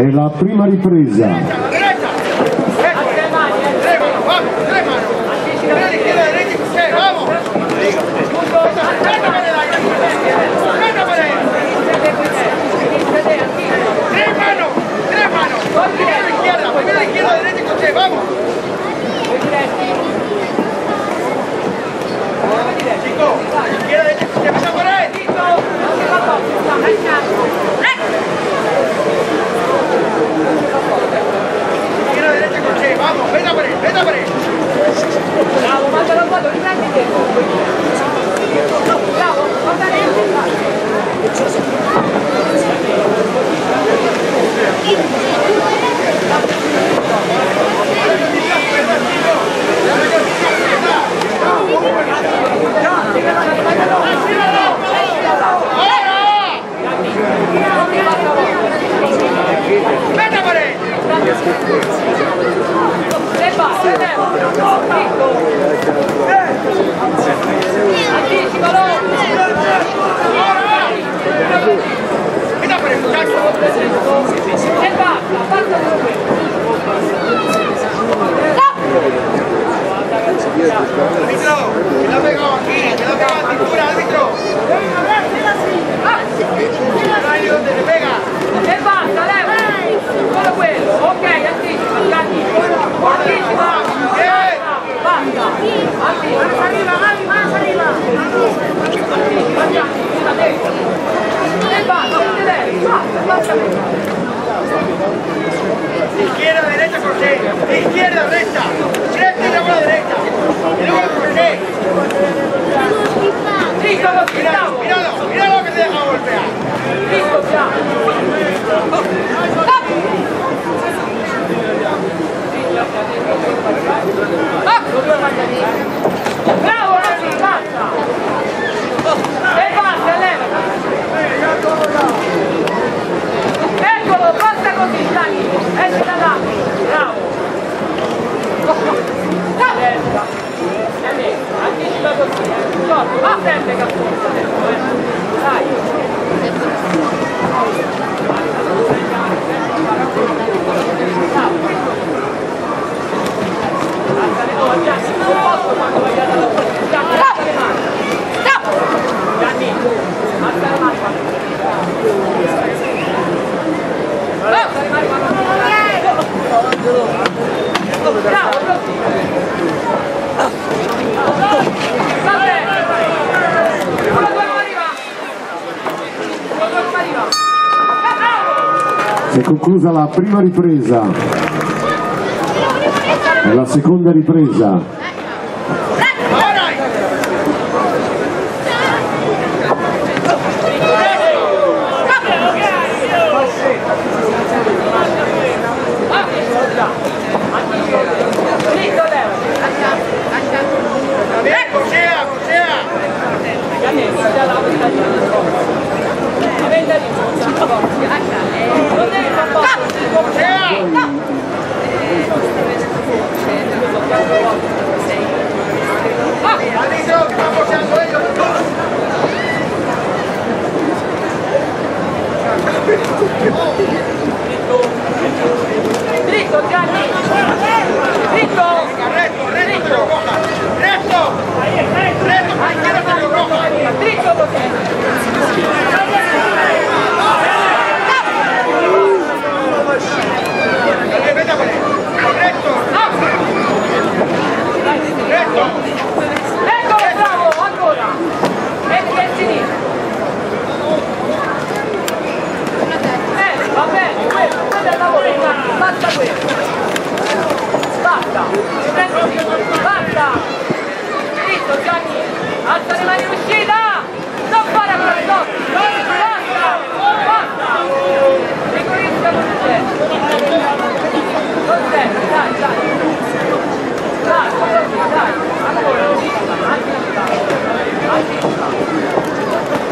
e la prima ripresa. Thank you. Thank you. conclusa la prima ripresa, la seconda ripresa,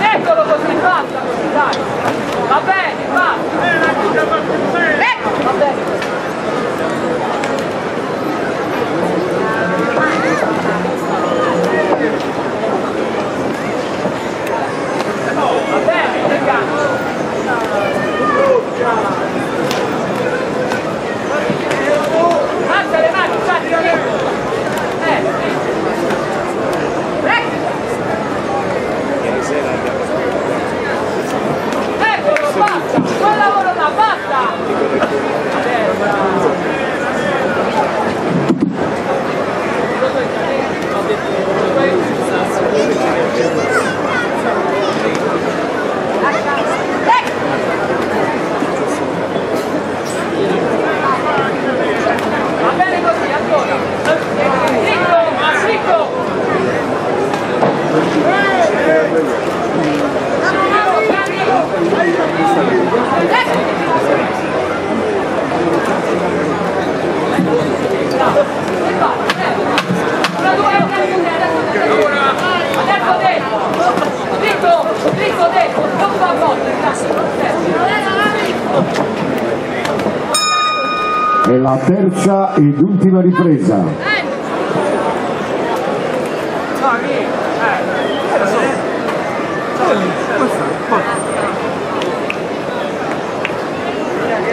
Eccolo così, basta così, dai. Va bene, va. Eccolo, va bene. È la terza ed ultima ripresa.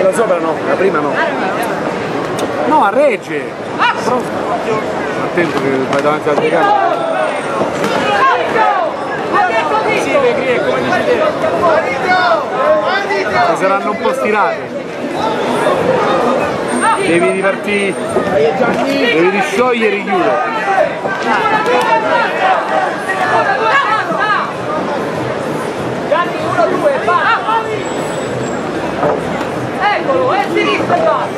La sopra no, la prima no. No, a regge! Attento che vai davanti al telecamera. Saranno un po' stirate devi ripartire, devi risciogliere il chiudo. Gianni 1-2, va! Eccolo, è sinistro, va!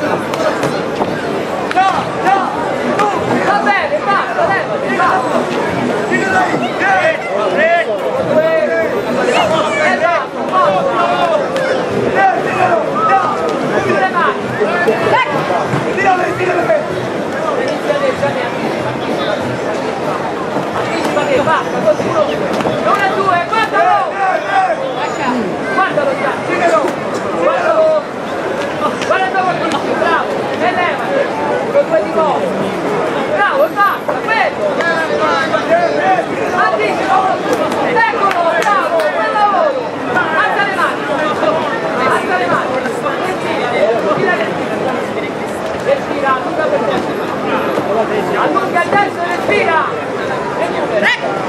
Grazie.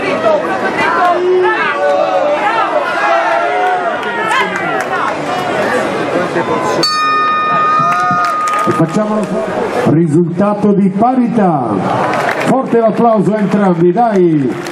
dritto, brutto dritto, bravo, bravo, bravo. Risultato di parità. Forte l'applauso a entrambi, dai!